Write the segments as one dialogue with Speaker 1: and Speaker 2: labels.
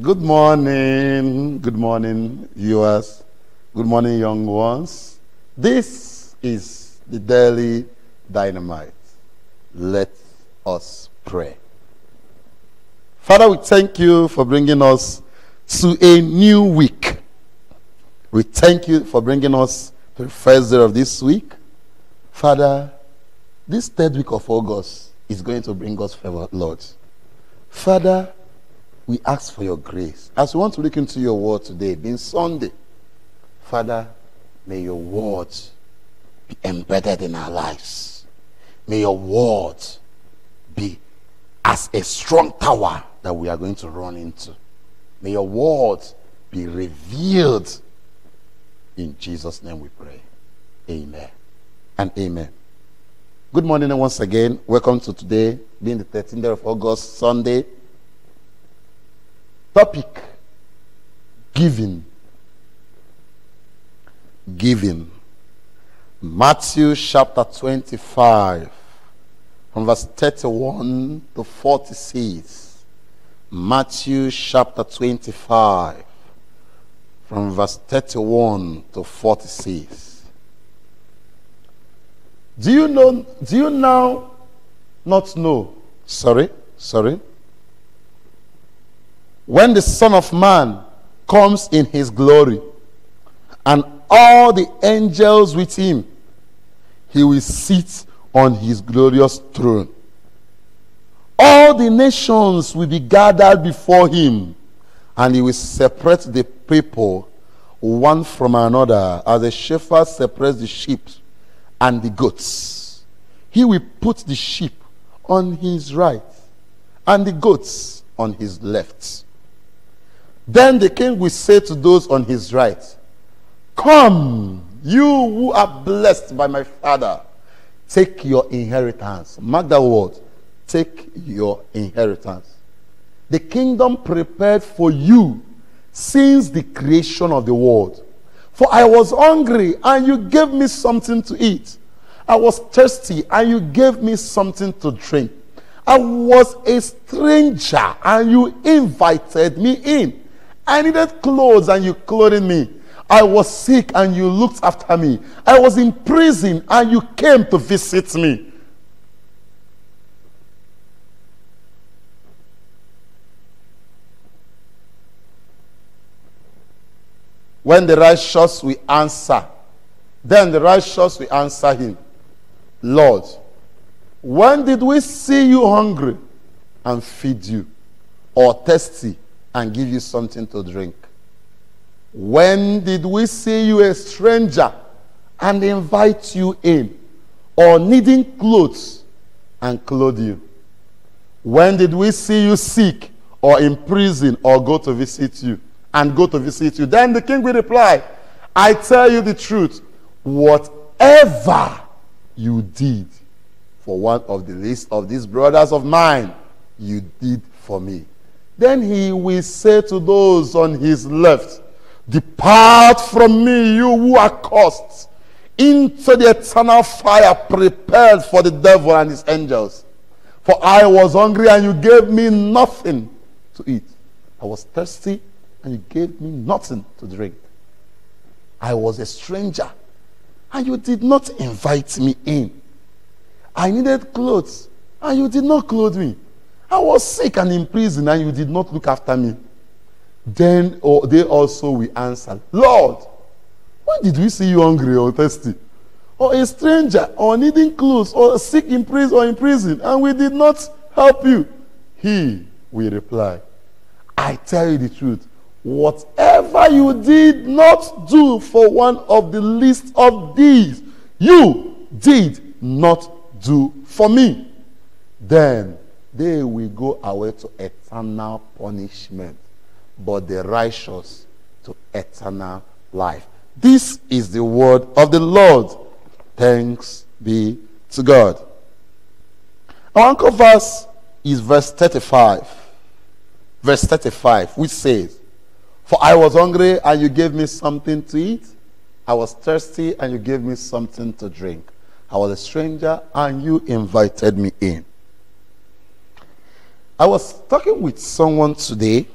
Speaker 1: Good morning. Good morning, viewers. Good morning, young ones. This is the Daily Dynamite. Let us pray. Father, we thank you for bringing us to a new week. We thank you for bringing us to the first day of this week. Father, this third week of August is going to bring us favor, Lord. Father, we ask for your grace. As we want to look into your word today, being Sunday, Father, may your word be embedded in our lives. May your word be as a strong tower that we are going to run into. May your word be revealed. In Jesus' name we pray. Amen and amen. Good morning, and once again, welcome to today, being the 13th day of August, Sunday. Topic Giving. Giving. Matthew chapter 25, from verse 31 to 46. Matthew chapter 25, from verse 31 to 46. Do you know, do you now not know? Sorry, sorry. When the Son of Man comes in his glory and all the angels with him, he will sit on his glorious throne. All the nations will be gathered before him, and he will separate the people one from another as a shepherd separates the sheep and the goats. He will put the sheep on his right and the goats on his left. Then the king will say to those on his right, Come, you who are blessed by my father, take your inheritance. Mark that word. Take your inheritance. The kingdom prepared for you since the creation of the world. For I was hungry, and you gave me something to eat. I was thirsty, and you gave me something to drink. I was a stranger, and you invited me in. I needed clothes, and you clothed me. I was sick, and you looked after me. I was in prison, and you came to visit me. When the righteous will answer, then the righteous will answer him, Lord, when did we see you hungry and feed you, or thirsty and give you something to drink? When did we see you a stranger and invite you in, or needing clothes and clothe you? When did we see you sick or in prison or go to visit you? and go to visit you. Then the king will reply, I tell you the truth, whatever you did for one of the least of these brothers of mine, you did for me. Then he will say to those on his left, Depart from me, you who are cursed, into the eternal fire prepared for the devil and his angels. For I was hungry and you gave me nothing to eat. I was thirsty and you gave me nothing to drink. I was a stranger, and you did not invite me in. I needed clothes, and you did not clothe me. I was sick and in prison, and you did not look after me. Then oh, they also will answer, Lord, when did we see you hungry or thirsty? Or a stranger, or needing clothes, or sick in prison or in prison, and we did not help you? He will reply, I tell you the truth. Whatever you did not do for one of the least of these, you did not do for me. Then they will go away to eternal punishment, but the righteous to eternal life. This is the word of the Lord. Thanks be to God. Our anchor verse is verse 35. Verse 35, which says, for I was hungry and you gave me something to eat. I was thirsty and you gave me something to drink. I was a stranger and you invited me in. I was talking with someone today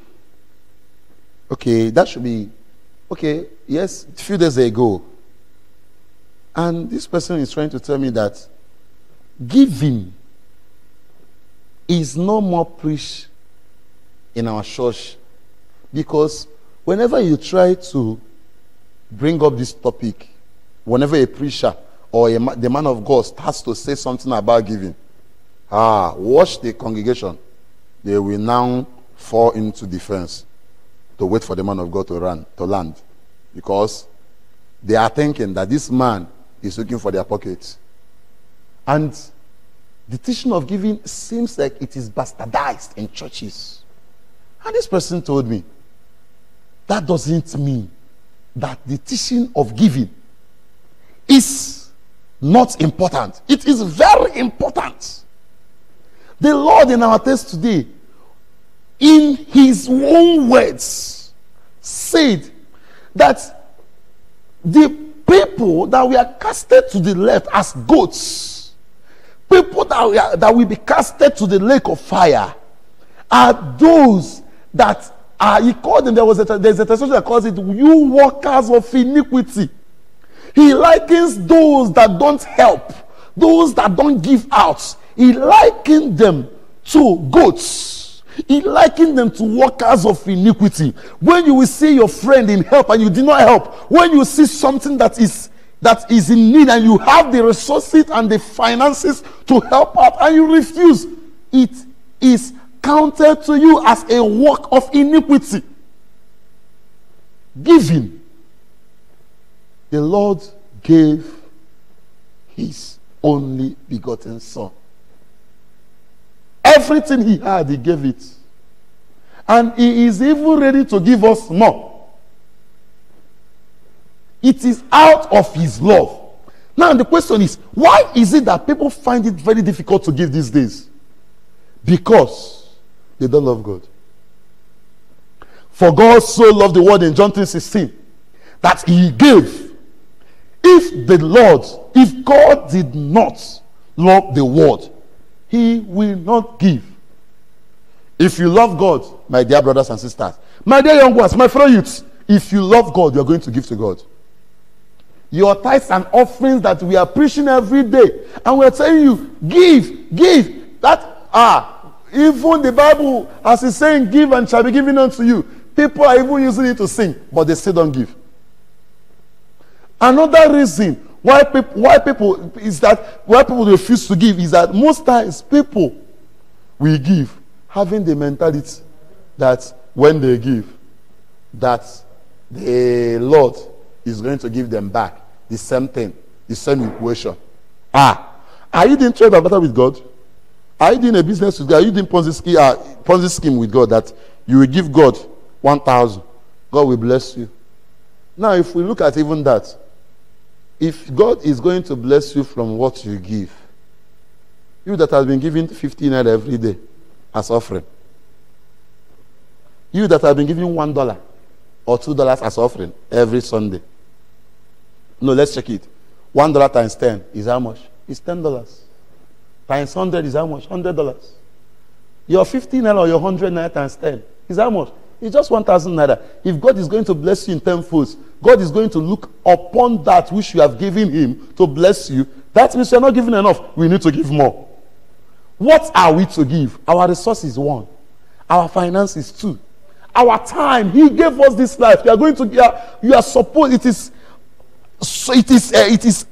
Speaker 1: Okay, that should be okay. Yes, a few days ago. And this person is trying to tell me that giving is no more preached in our church because whenever you try to bring up this topic, whenever a preacher or a, the man of God starts to say something about giving, ah, watch the congregation. They will now fall into defense to wait for the man of God to run to land because they are thinking that this man is looking for their pockets. And the teaching of giving seems like it is bastardized in churches. And this person told me that doesn't mean that the teaching of giving is not important. It is very important. The Lord in our text today, in his own words, said that the people that we are casted to the left as goats, people that, were, that will be casted to the lake of fire, are those that are, he called them, there was a, there's a translation that calls it, you workers of iniquity. He likens those that don't help, those that don't give out. He likened them to goats. He likened them to workers of iniquity. When you will see your friend in help and you did not help, when you see something that is that is in need and you have the resources and the finances to help out and you refuse, it is counted to you as a work of iniquity. Giving the Lord gave his only begotten Son. Everything he had, he gave it. And he is even ready to give us more. It is out of his love. Now, the question is why is it that people find it very difficult to give these days? Because they don't love God. For God so loved the world in John 3 16 that he gave if the Lord, if God did not love the world, He will not give. If you love God, my dear brothers and sisters, my dear young ones, my fellow youths, if you love God, you are going to give to God. Your tithes and offerings that we are preaching every day, and we are telling you, give, give. That ah, even the Bible, as it's saying, give and shall be given unto you. People are even using it to sing, but they still don't give. Another reason why people, why people is that why people refuse to give is that most times people will give having the mentality that when they give, that the Lord is going to give them back the same thing, the same equation. Ah, are you doing trade and barter with God? Are you doing a business with God? Are you doing Ponzi scheme, uh, Ponzi scheme with God that you will give God 1,000, God will bless you? Now, if we look at even that, if God is going to bless you from what you give, you that has been giving 15 naira every day as offering, you that have been giving one dollar or two dollars as offering every Sunday. No, let's check it. One dollar times ten is how much? It's ten dollars. Times hundred is how much? Hundred dollars. Your 15 naira or your 100 naira times 10 is how much? It's just 1,000 naira. If God is going to bless you in 10 folds, God is going to look upon that which you have given Him to bless you. That means you're not giving enough. We need to give more. What are we to give? Our resources, one. Our finances, two. Our time. He gave us this life. You are going to, you are, you are supposed, it is, so it is, uh, it is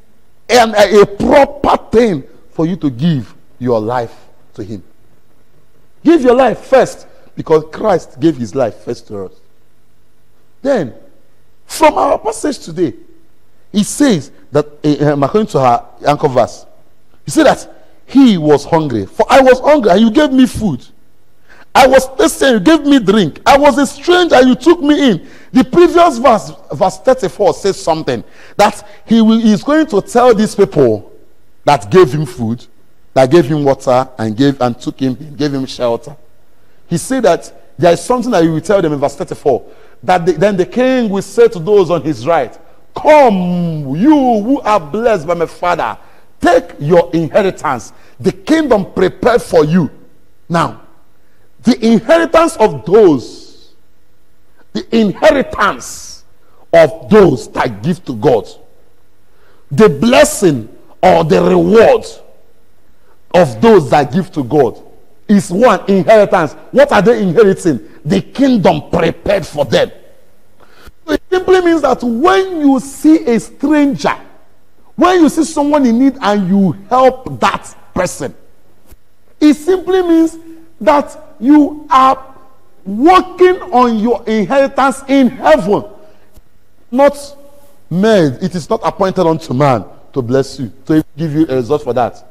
Speaker 1: an, a, a proper thing for you to give your life to Him. Give your life first because Christ gave his life first to us. Then, from our passage today, he says that, uh, according to our anchor verse, he said that he was hungry. For I was hungry and you gave me food. I was thirsty and you gave me drink. I was a stranger and you took me in. The previous verse, verse 34, says something that he will, is going to tell these people that gave him food, that gave him water, and gave and took him, gave him shelter. He said that there is something that he will tell them in verse 34 that the, then the king will say to those on his right, Come, you who are blessed by my father, take your inheritance, the kingdom prepared for you. Now, the inheritance of those the inheritance of those that give to God. The blessing or the reward of those that give to God is one inheritance. What are they inheriting? The kingdom prepared for them. It simply means that when you see a stranger, when you see someone in need and you help that person, it simply means that you are working on your inheritance in heaven. Not made, it is not appointed unto man to bless you, to give you a result for that.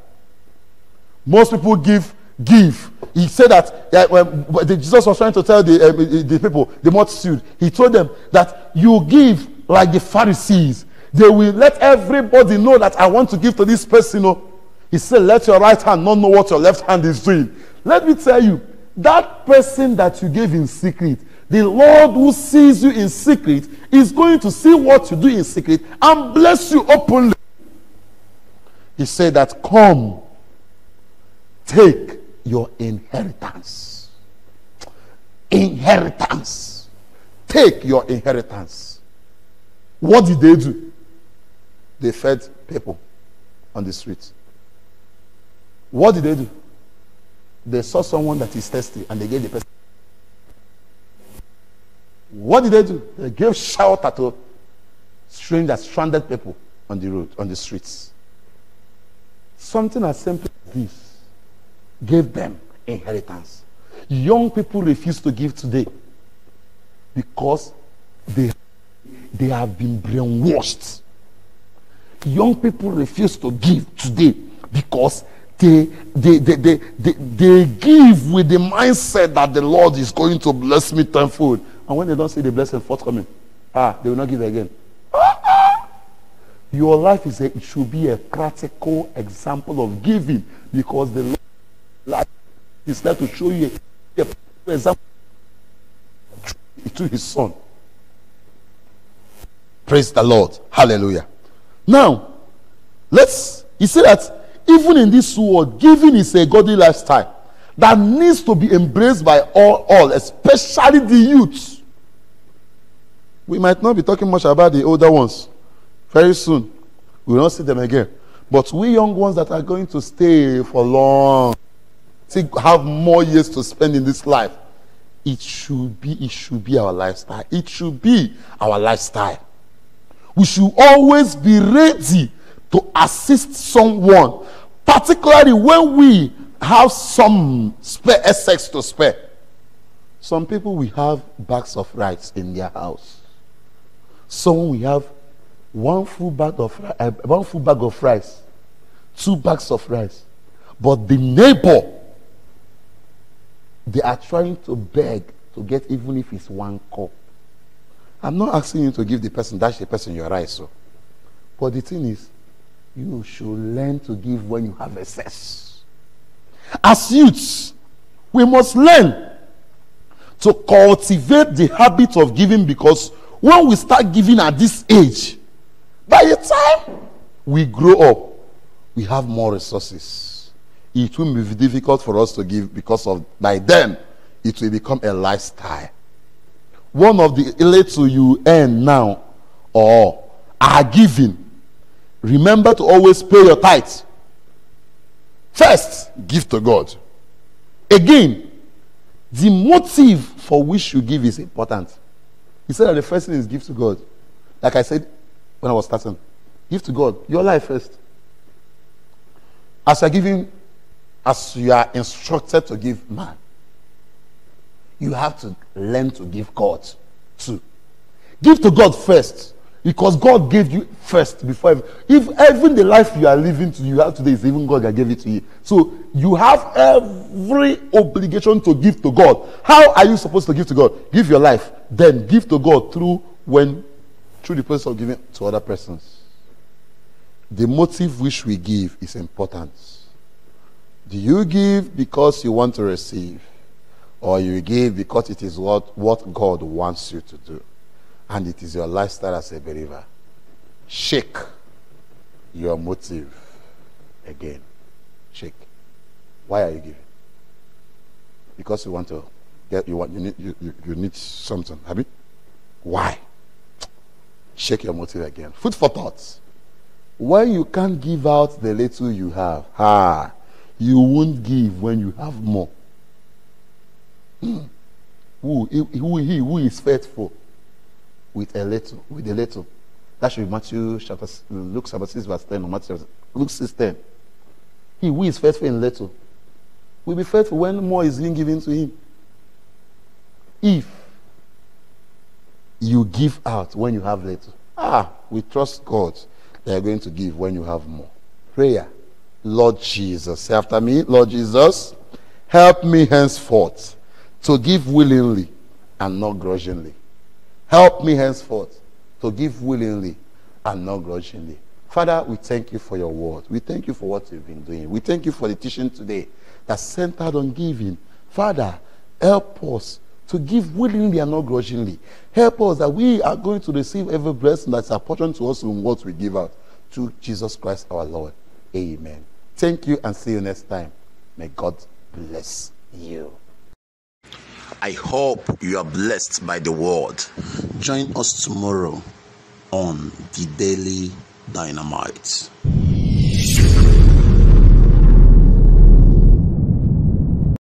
Speaker 1: Most people give, give. He said that uh, when Jesus was trying to tell the, uh, the people, the multitude, he told them that you give like the Pharisees. They will let everybody know that I want to give to this person. You know? He said, Let your right hand not know what your left hand is doing. Let me tell you, that person that you gave in secret, the Lord who sees you in secret is going to see what you do in secret and bless you openly. He said that, Come, take your inheritance. Inheritance. Take your inheritance. What did they do? They fed people on the streets. What did they do? They saw someone that is thirsty and they gave the person. What did they do? They gave shelter to strangers, stranded people on the road, on the streets. Something as simple as this gave them inheritance. Young people refuse to give today because they, they have been brainwashed. Young people refuse to give today because they, they, they, they, they, they give with the mindset that the Lord is going to bless me tenfold. And when they don't see the blessing forthcoming, ah, they will not give again. Your life is a, it should be a practical example of giving because the Lord is there to show you a, example to his son. Praise the Lord. Hallelujah. Now, let's, he said that even in this world, giving is a godly lifestyle that needs to be embraced by all, all, especially the youth. We might not be talking much about the older ones. Very soon, we will not see them again. But we young ones that are going to stay for long, have more years to spend in this life, it should be, it should be our lifestyle. It should be our lifestyle. We should always be ready to assist someone, particularly when we have some spare assets to spare. Some people we have bags of rice in their house. Some we have one full bag of uh, one full bag of rice, two bags of rice, but the neighbor they are trying to beg to get even if it's one cup. I'm not asking you to give the person dash the person your rice, so. But the thing is, you should learn to give when you have excess. As youths, we must learn to cultivate the habit of giving because when we start giving at this age, by the time we grow up, we have more resources. It will be difficult for us to give because of by then it will become a lifestyle. One of the little you earn now or are giving Remember to always pay your tithes. First, give to God. Again, the motive for which you give is important. He said that the first thing is give to God. Like I said when I was starting, give to God your life first. As you are giving, as you are instructed to give man, you have to learn to give God too. Give to God first. Because God gave you first before. If even the life you are living to you have today is even God that gave it to you. So you have every obligation to give to God. How are you supposed to give to God? Give your life, then give to God through when through the process of giving to other persons. The motive which we give is important. Do you give because you want to receive? Or you give because it is what, what God wants you to do? and it is your lifestyle as a believer. Shake your motive again. Shake. Why are you giving? Because you want to get you want you need you, you, you need something, have you? Why? Shake your motive again. Food for thought. When you can't give out the little you have, ah, you won't give when you have more. Hmm. Who, who, he who is faithful with a little, with a little. That should be Matthew chapter, Luke chapter 6, verse 10, or Matthew, Luke 6, 10. He who is faithful in little will be faithful when more is being given to him. If you give out when you have little, ah, we trust God they are going to give when you have more. Prayer. Lord Jesus. Say after me, Lord Jesus, help me henceforth to give willingly and not grudgingly. Help me henceforth to give willingly and not grudgingly. Father, we thank you for your word. We thank you for what you've been doing. We thank you for the teaching today that centered on giving. Father, help us to give willingly and not grudgingly. Help us that we are going to receive every blessing that's apportioned to us in what we give out. Through Jesus Christ our Lord. Amen. Thank you and see you next time. May God bless you.
Speaker 2: I hope you are blessed by the word. Join us tomorrow on the Daily Dynamite.